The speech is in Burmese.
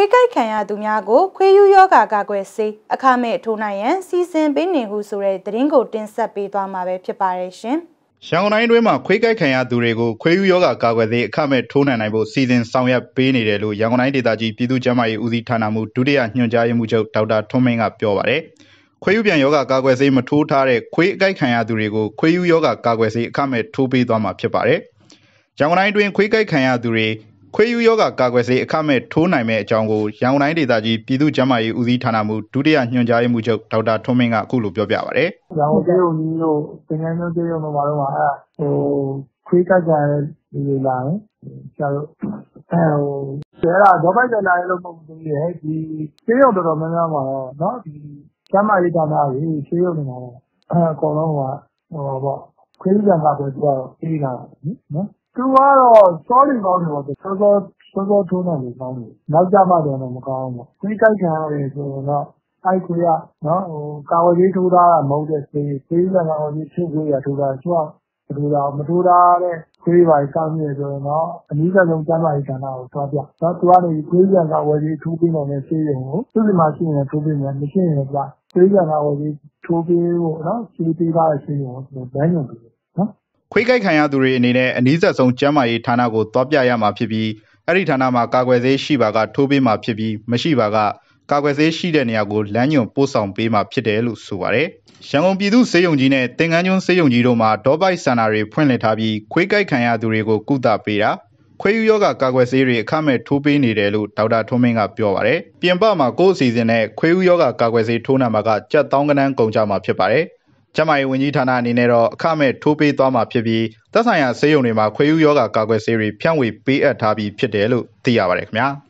ခွေးကိုက်ခံရသူများကိုခွေးယူယောဂါကာကွယ်ဆေးအခမဲ့ထိုးနိုင်ရန်စီစဉ်ပေးနေဟုဆိုတဲ့သတင်းကိုတင်ဆက်ပေးသွားမှာပဲဖြစ်ပါတယ်ရှင်။ရန်ကုန်တိုင်းတွင်းမှာခွေးကိုက်ခံရသူတွေကိုခွေးယူယောဂါကာကွယ်ဆေးအခမဲ့ထိုးနိုင်နိုင်ဖို့စီစဉ်ဆောင်ရွက်ပေးနေတယ်လို့ရန်ကုန်တိုင်းဒေသကြီးပြည်သူ့ကျန်းမာရေးဦးစီးဌာနမှဒုတိယညွှန်ကြားရေးမှူးချုပ်ဒေါက်တာထွန်းမင်းကပြောပါတယ်။ခွေးယူပြန်ယောဂကာကွယ်ဆေးမထိုးထားတဲ့ခွေးအကိုက်ခံရသူတွေကိုခွေးယူယောဂကာကွယ်ဆေးအခမဲ့ထိုးပေးသွားမှာဖြစ်ပါတယ်။ရန်ကုန်တိုင်းတွင်ခွေးကိုက်ခံရသူတွေ ခွေးယူယောဂကာကွယ်ဆေးအခမဲ့ထိုးနိုင်မဲ့အကြောင်းကိုရန်ကုန်တိုင်းဒေသကြီးပြည်သူ့ကျန်းမာရေးဦးစီးဌာနမှဒုတိယညွှန်ကြားရေးမှူးချုပ်ဒေါက်တာထွန်းမင်းကအခုလိုပြောပြပါဗျ။ရန်ကုန်ပြည်ုံကြီးတို့ပင်လယ်မြို့ပြည်ုံမှာတော့အဲဟိုခွေးကကြတဲ့လူတွေလာတယ်။ကျတော့အဲဟိုကျဲတာဒေါပိုက်ကျန်လာလို့မဟုတ်ဘူးလေဟဲ့ဒီပြည်ုံတော်တော်များများမှာတော့နော်ဒီကျန်းမာရေးဌာနကြီးပြည်ုံနေမှာတော့အဲအကုန်လုံးကဟိုပေါ့ခွေးကြံကာကွယ်ဆေးကတော့ပြီးလာတယ်နော်။ သူကတော့စောလီကောင်းတယ်ပေါ့ စောစောစောစောထိုးနိုင်လို့ကောင်းတယ် နောက်ကြမှတော့ မကောင်းဘူးခွေးကြိုက်ခံရတယ်ဆိုတော့အိုက်ခွေးကနော်ဟိုကာဝေးထိုးတာ မဟုတ်တဲ့ဆေး ဆေးကကာဝေးချုပ်ခွေးရထိုးတာသူကမထိုးတာမထိုးတာတဲ့ခွေးပါစောင်းနေဆိုတော့နော်အနည်းဆုံး ကျမ်းမာရေးဌာနကို သွားပြနော်သူကနေခွေးကြံကာဝေး ထိုးပြီးတော့လည်းဆေးရုံကို သူ့ဒီမှာရှိရင်ထိုးပြီးမယ် မရှိရင်ပြခွေးကြံကာဝေး ထိုးပြီးဖို့နော်ဆေးပေးထားတဲ့ ဆေးရုံကိုဘန်းညွန်ပြီးနော် ခွေးကိုက်ခံရသူတွေအနေနဲ့အနည်းဆက်ဆုံးကျန်းမာရေးဌာနကိုသွားပြရမှာဖြစ်ပြီးအဲ့ဒီဌာနမှာကာကွယ်ဆေးရှိပါကထိုးပေးမှာဖြစ်ပြီးမရှိပါကကာကွယ်ဆေးရှိတဲ့နေရာကိုလမ်းညွန်ပို့ဆောင်ပေးမှာဖြစ်တယ်လို့ဆိုပါတယ်။ရန်ကုန်ပြည်သူ့စေယုံကြီးနဲ့တင်ကန်းကျွန်းစေယုံကြီးတို့မှာဒေါပိုက်စင်တာတွေဖွင့်လှစ်ထားပြီးခွေးကိုက်ခံရသူတွေကိုကုသပေးတာခွေးယူယောဂကာကွယ်ဆေးတွေအခမဲ့ထိုးပေးနေတယ်လို့ဒေါက်တာထွန်းမင်းကပြောပါတယ်။ပြင်ပမှာကိုယ်အစီအစဉ်နဲ့ခွေးယူယောဂကာကွယ်ဆေးထိုးနှံမှာကကြက်တောင်းကနန်းကုန်ကြမှာဖြစ်ပါတယ်။ ကျန်းမာရေးဝန်ကြီးဌာနအနေနဲ့တော့အခမဲ့ထိုးပေးသွားမှာဖြစ်ပြီးသက်ဆိုင်ရာဆေးရုံတွေမှာခွေးယူယောဂါကာကွယ်ဆေးတွေဖြန့်ဝေပေးအပ်ထားပြီးဖြစ်တယ်လို့သိရပါတယ်ခင်ဗျာ။